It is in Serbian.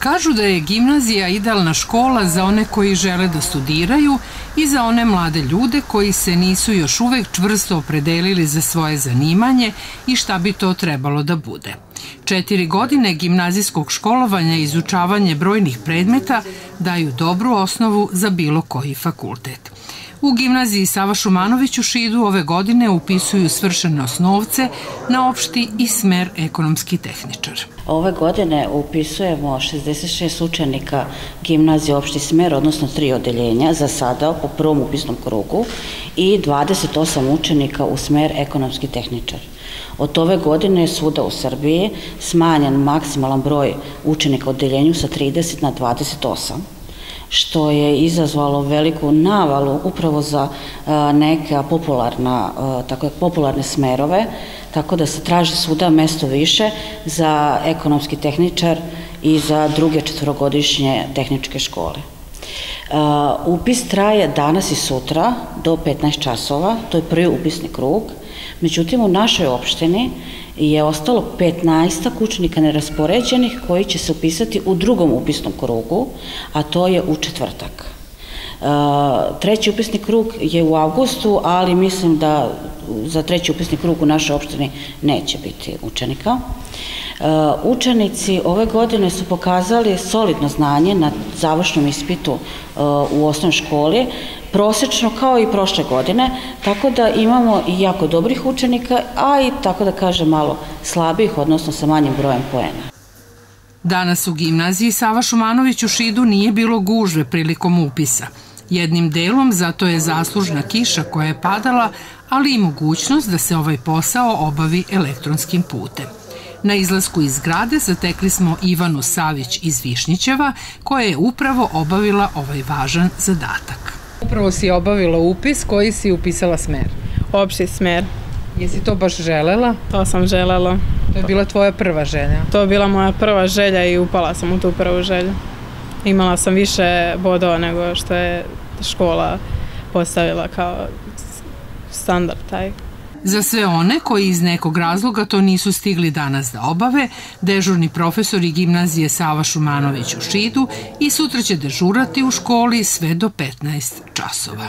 Kažu da je gimnazija idealna škola za one koji žele da studiraju i za one mlade ljude koji se nisu još uvek čvrsto opredelili za svoje zanimanje i šta bi to trebalo da bude. Četiri godine gimnazijskog školovanja i izučavanje brojnih predmeta daju dobru osnovu za bilo koji fakultet. U gimnaziji Sava Šumanović u Šidu ove godine upisuju svršene osnovce na opšti i smer ekonomski tehničar. Ove godine upisujemo 66 učenika gimnazije opšti smer, odnosno tri odeljenja za sada po prvom upisnom krugu i 28 učenika u smer ekonomski tehničar. Od ove godine je svuda u Srbiji smanjen maksimalan broj učenika u odeljenju sa 30 na 28 što je izazvalo veliku navalu upravo za neke popularna, tako popularne smerove, tako da se traži svuda mesto više za ekonomski tehničar i za druge četvrogodišnje tehničke škole. Upis traje danas i sutra do 15 časova, to je prvi upisni krug, međutim u našoj opštini je ostalo 15 učenika neraspoređenih koji će se upisati u drugom upisnom krugu, a to je u četvrtak. E, treći upisni krug je u avgustu, ali mislim da za treći upisni krug u našoj opštini neće biti učenika. E, učenici ove godine su pokazali solidno znanje na završnom ispitu e, u osnovnoj školi, prosečno kao i prošle godine, tako da imamo i jako dobrih učenika, a i tako da kažem malo slabih, odnosno sa manjim brojem poena. Danas u gimnaziji Sava Šumanović u Šidu nije bilo gužve prilikom upisa. Jednim delom zato je zaslužna kiša koja je padala, ali i mogućnost da se ovaj posao obavi elektronskim putem. Na izlasku iz zgrade zatekli smo Ivanu Savić iz Višnjićeva, koja je upravo obavila ovaj važan zadatak. Upravo si obavila upis, koji si upisala smer? Opšti smer. Jesi to baš želela? To sam želela. To je bila tvoja prva želja? To je bila moja prva želja i upala sam u tu prvu želju. Imala sam više bodova nego što je škola postavila kao standard taj. Za sve one koji iz nekog razloga to nisu stigli danas da obave, dežurni profesori gimnazije Sava Šumanović u Šidu i sutra će dežurati u školi sve do 15 časova.